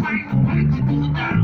Jack.